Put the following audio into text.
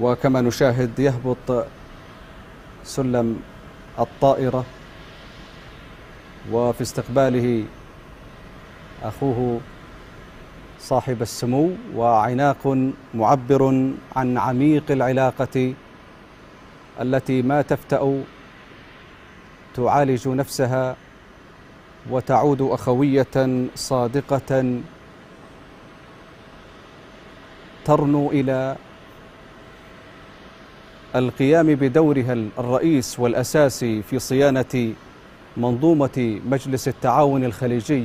وكما نشاهد يهبط سلم الطائرة وفي استقباله أخوه صاحب السمو وعناق معبر عن عميق العلاقة التي ما تفتأ تعالج نفسها وتعود أخوية صادقة ترنو إلى القيام بدورها الرئيس والأساسي في صيانة منظومة مجلس التعاون الخليجي.